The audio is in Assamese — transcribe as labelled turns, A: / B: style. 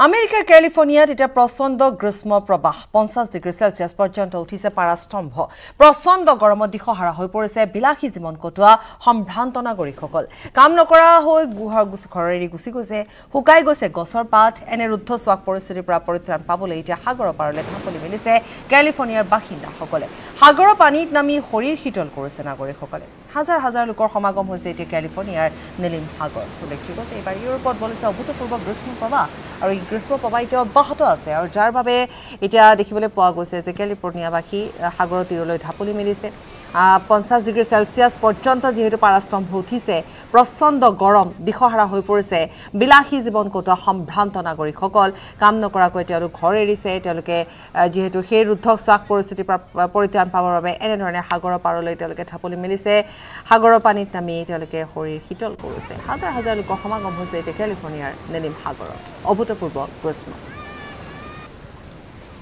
A: আমেৰিকাৰ কেলিফৰ্ণিয়াত এতিয়া প্ৰচণ্ড গ্ৰীষ্ম প্ৰবাহ। পঞ্চাছ ডিগ্ৰী চেলছিয়াছ পৰ্যন্ত উঠিছে পাৰাস্তম্ভ। প্ৰচণ্ড গৰমত দিশহাৰা হৈ পৰিছে বিলাসী জীৱন কটোৱা সম্ভ্ৰান্ত নাগৰিকসকল। কাম নকৰা হৈ গুহাৰ ঘৰ এৰি গুচি গৈছে শুকাই গৈছে গছৰ পাত। এনে ৰুদ্ধস্বাক পৰিস্থিতিৰ পৰা পৰিত্ৰাণ পাবলৈ এতিয়া সাগৰৰ পাৰলৈ ঢাপলি মেলিছে কেলিফৰ্ণিয়াৰ বাসিন্দাসকলে। সাগৰৰ পানীত নামি শৰীৰ শীতল কৰিছে নাগৰিকসকলে। হাজাৰ হাজাৰ লোকৰ সমাগম হৈছে এতিয়া কেলিফৰ্ণিয়াৰ নীলিম সাগৰ উল্লেখযোগ্য যে এইবাৰ ইউৰোপত বলিছে অভূতপূৰ্ব গ্ৰীষ্ম প্ৰবাহ। আৰু এই গ্ৰীষ্ম প্ৰবাহ এতিয়া অব্যাহত আছে আৰু যাৰ বাবে এতিয়া দেখিবলৈ পোৱা গৈছে যে কেলিফৰ্ণিয়াবাসী সাগৰৰ তীৰলৈ ঢাপলি মেলিছে। পঞ্চাছ ডিগ্ৰী চেলছিয়াছ পৰ্যন্ত যিহেতু পাৰাস্তম্ভ উঠিছে প্ৰচণ্ড গৰম দিশহাৰা হৈ পৰিছে। বিলাসী জীৱন কটোৱা সম্ভ্ৰান্ত নাগৰিকসকল কাম নকৰাকৈ তেওঁলোক ঘৰ এৰিছে। তেওঁলোকে যিহেতু সেই ৰুদ্ধক শ্বাস পৰিস্থিতিৰ পৰা পৰিত্ৰাণ পাবৰ বাবে এনেধৰণে সাগৰৰ পাৰলৈ তেওঁলোকে ঢাপলি মেলিছে। সাগৰৰ পানীত নামি তেওঁলোকে শৰীৰ শীতল কৰিছে। হাজাৰ হাজাৰ লোকৰ সমাগম হৈছে এতিয়া কেলিফৰ্ণিয়াৰ নেলিম সাগৰত। অভূতপূৰ্ব গ্ৰীষ্ম